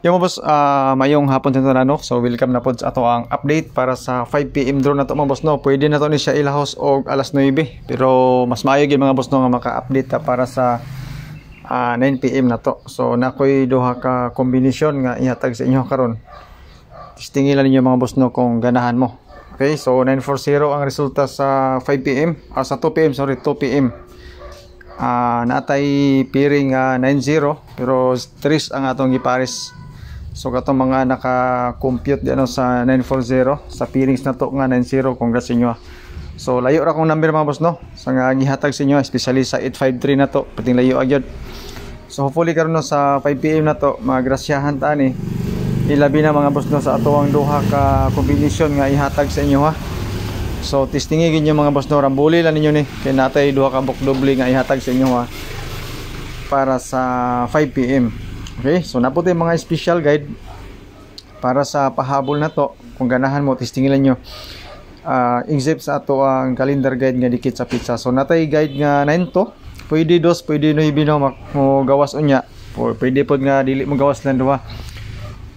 Yung mga boss, ah, mayong hapon sa no. So welcome na po sa ato ang update para sa 5pm drone na to mga boss no. Pwede na to ni siya ilahos og alas 9 pero mas maayo gyud mga boss no nga maka-update ta para sa ah, 9pm na to. So nakoy duha ka kombinasyon nga ihatag sa inyo karon. Testingilan ninyo mga boss no kung ganahan mo. Okay, so 940 ang resulta sa 5pm, ah, sa 2pm, sorry, 2pm. Ah, natay piring ah, 90 pero 3 ang atong gipares. So kato mga naka-compute di ano sa 940 sa peelings na to nga 90 congrats sa inyo. ah. So layo ra kong number mga boss no. Sa nga gihatag sa inyo especially sa 853 na to pating layo agyod. So hopefully karon no sa 5 PM na to magrasyahan ta ni. Ilabi na mga boss no sa ato ang duha ka combination nga ihatag sa inyo ha. So testingi yung mga boss no rambuli lang ninyo ni kay natay duha ka book doble nga ihatag sa inyo ha para sa 5 PM. Okay, so naputi mga special guide para sa pahabol na to. Kung ganahan mo, testingilan nyo. Uh, except sa ato ang calendar guide nga dikit sa pizza. So natay guide nga 9 to. Pwede dos, pwede no ibino mo gawas unya. Pwede pod nga dili mo gawas lang duha.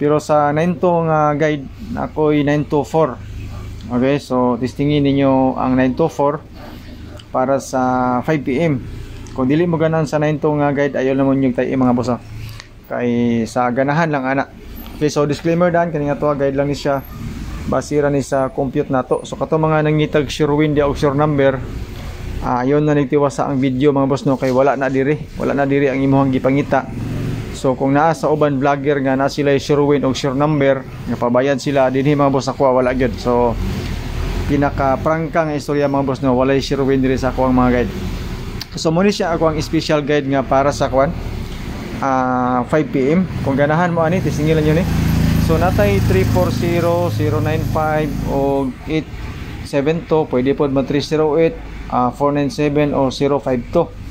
Pero sa 9 to nga guide, ako'y 9 to 4. Okay, so testingin ninyo ang 9 to 4 para sa 5 PM. Kung dili mo ganan sa 9 to nga guide, ayaw naman yung tayo mga boss. Ah kay sa ganahan lang ana. Okay so disclaimer dan kani nga to guide lang ni siya. Basira ni sa compute nato so kato mga nangitag sure win di og sure number ah yon na nagtiwasa ang video mga boss no kay wala na diri. Wala na diri ang imong gipangita. So kung naa sa uban vlogger nga na sila sure win og sure number nga pabayad sila. Dinhi mga boss ako wala gyud. So pinaka prangka nga istorya mga boss no wala sure win diri sa ako ang mga guide. So mo ni siya ako ang special guide nga para sa kwan uh, 5 PM kung ganahan mo ani tisingilan nyo ni. So natay 340 095 o 872 pwede pod man 308 uh, 497 o 052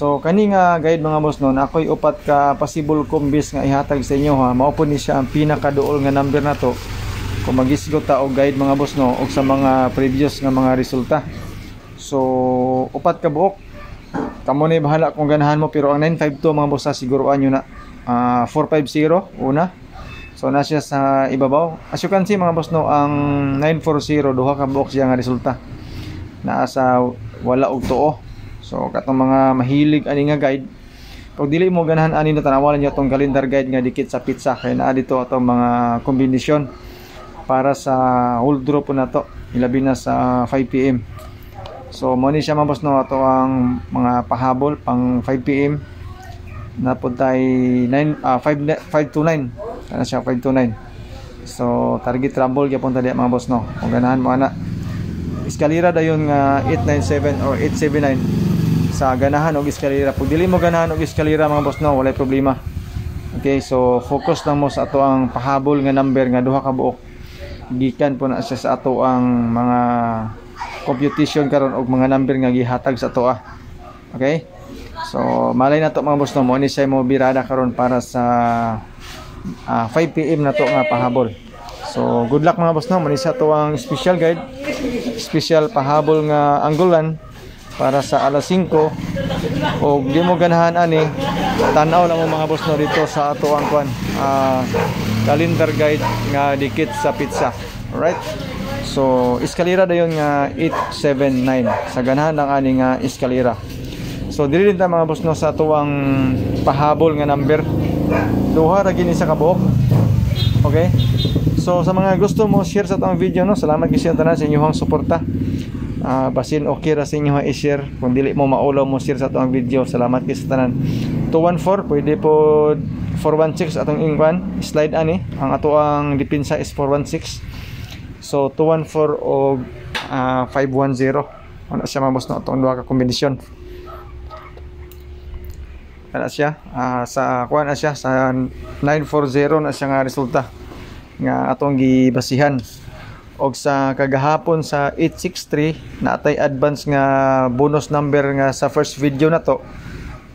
so kani nga guide mga boss no ako'y upat ka possible combis nga ihatag sa inyo ha. Mao po ni siya ang pinakaduol nga number na to. Kung magisgot ta og guide mga boss no og sa mga previous nga mga resulta. So upat ka buok kamo na bahala kung ganahan mo pero ang 952 mga boss siguruan nyo na. Uh, 450 una. So na siya sa ibabaw. As you can see mga boss no ang 940 duha ka box siya nga resulta. Naa wala og tuo. So katong mga mahilig ani nga guide. Kung dili mo ganahan ani na tanawalan niyo tong calendar guide nga dikit sa pizza. Kay naa dito atong mga kombinasyon para sa whole drop po na to. Ilabi na sa 5 PM So mo ni siya mabos no ato ang mga pahabol pang 5 PM na po tay 9 uh, 5 529 kana siya 529 so target rumble gyapon ta mga boss no. Kung ganahan mo ana. Eskalera dayon nga 897 or 879 sa ganahan og eskalera pag dili mo ganahan og eskalera mga boss no walay problema. Okay so focus lang mo sa ato ang pahabol nga number nga duha ka buok. Gikan po na siya sa ato ang mga computation karon og mga number nga gihatag sa to ah. Okay? So malay na to mga boss no mo ni siya mo birada karon para sa uh, 5 PM na to nga pahabol. So good luck mga boss no, man siya to ang special guide. Special pahabol nga anggulan para sa alas 5 o di mo ganahan ani tanaw lang mo mga boss no dito sa ato ang kwan uh, calendar guide nga dikit sa pizza. Alright? So, eskalera dayon nga 879 sa ganahan ng ani nga eskalera. So, dili ta mga boss no sa tuwang pahabol nga number. Duha ra gini sa kabuok. Okay? So, sa mga gusto mo share sa tong video no, salamat gyud tanan sa inyong suporta. Uh, basin okay ra sa inyo i-share kung dili mo maulaw mo share sa tong video salamat gyud tanan 214 pwede po 416 atong ingwan slide ani ang ato ang depensa is 416 So 214 o uh, 510. Ano siya mabos no itong duha ka kombinasyon. Ano siya? Uh, sa kuan na siya sa 940 na siya nga resulta nga atong gibasihan. Og sa kagahapon sa 863 natay advance nga bonus number nga sa first video na to.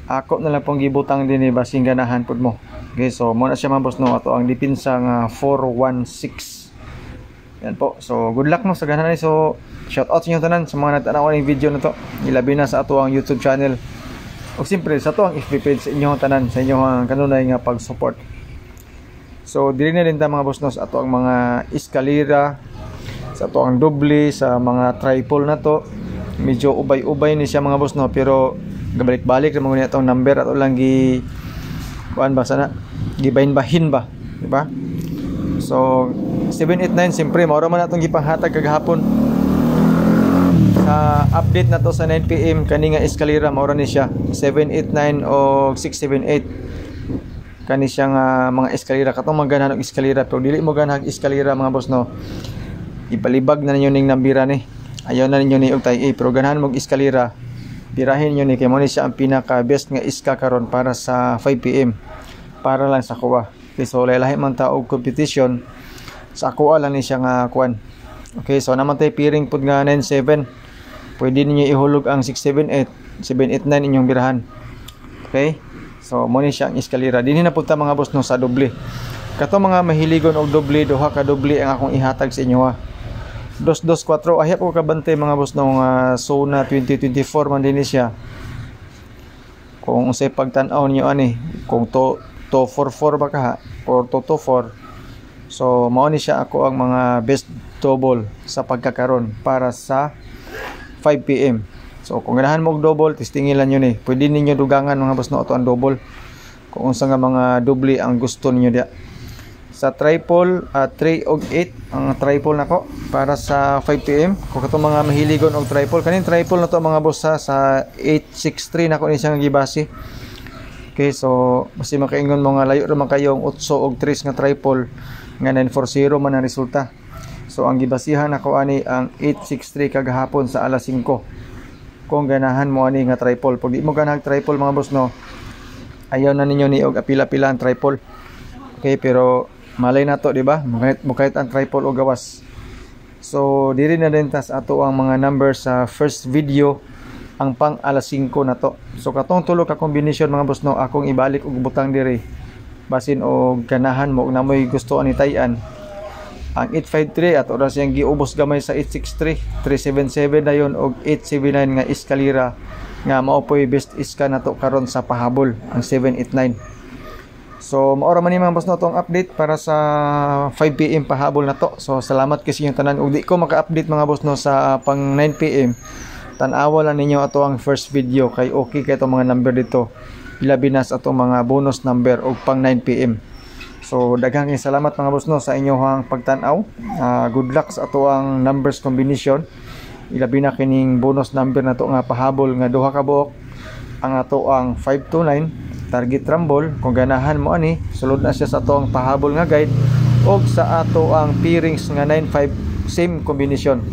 Ako na lang pong gibutang din ni basing ganahan pud mo. Okay, so mo na siya mabos no ato ang dipinsa nga 416. Yan po. So, good luck no sa ganahan. So, shout out sa inyo tanan sa mga nagtanaw ng video na to. Ilabi na sa ato ang YouTube channel. O siyempre, sa to ang FB page sa inyo tanan, sa inyo ang kanunay nga pag-support. So dili na din ta mga boss no sa ato ang mga eskalera sa ato ang doble sa mga tripod na to. Medyo ubay-ubay ni siya mga boss no pero gabalik-balik ra mga atong number ato lang gi kuan ba sana gibahin bahin ba di ba? So 789 siyempre mao ra man atong gipanghatag kagahapon. Sa update na to sa 9 PM kani nga eskalera mao ni siya. 789 o 678 kani siya nga mga eskalera katong magana og eskalera pero dili mo ganag eskalera mga boss no? Ipalibag na ninyo ning nambira ni. Ayaw na ninyo ni og tay pero ganahan mo eskalera pirahin niyo ni. Kay mo ni siya ang pinaka best nga iska karon para sa 5 PM para lang sa kuwa okay, so lahi man ta og competition sa kuwa lang ni siya nga kuan okay so naman tay piring pud nga 97 pwede ninyo ihulog ang 678 789 inyong birahan okay So mo ni siya ang eskalera. Dinhi na punta mga boss no sa doble. Kato mga mahiligon og doble, duha ka doble ang akong ihatag sa inyo ha. 224 ahya ko kabante mga boss no nga Sona 2024 man din siya. Kung unsay pagtan-aw niyo ani, kung to to 44 ba ka ha or to 24. So mao ni siya ako ang mga best double sa pagkakaron para sa 5 PM. So kung ganahan mo og double, testingilan niyo ni. Pwede ninyo dugangan mga boss no ato ang double. Kung unsa nga mga doble ang gusto niyo dia. Sa triple, uh, 3 og 8 ang triple nako para sa 5 PM. Kung kato mga mahiligon og triple, kanin triple na to mga boss ha, sa 863 nako ni siyang gibase. Okay, so basi makaingon mo nga layo ra man kayo ang 8 og 3 nga triple nga 940 man ang resulta. So ang gibasihan nako ani ang 863 kagahapon sa alas 5 kung ganahan mo ani nga tripod pag di mo ganahan tripod mga boss no ayaw na ninyo ni og apila-pila ang tripod okay pero malay na to di ba? Mo kahit ang tripod o gawas. So diri na din tas ato ang mga numbers sa first video ang pang alas 5 na to. So katong tulo ka combination mga boss no akong ibalik og butang diri. Basin og ganahan mo na mo'y gusto ani tayan. Ang 853 at oras siyang giubos gamay sa 863 377 na yon og 879 nga eskalera nga mao po'y best iska na to karon sa pahabol ang 789 so maora man ni mga boss no tong update para sa 5 PM pahabol na to. So salamat kasi yung tanan. Ug di ko maka-update mga boss no sa pang 9 PM tan-awa lang ninyo ato ang first video kay okay kay itong mga number dito. Ilabi na sa atong mga bonus number og pang 9 PM So daghang salamat mga boss no sa inyong pagtan-aw. Uh, good luck sa ato ang numbers combination. Ilabi na kining bonus number na to nga pahabol nga duha ka buok. Ang ato ang 529 target rumble. Kung ganahan mo ani sulod na siya sa ato ang pahabol nga guide. Og sa ato ang pairings nga 95 same combination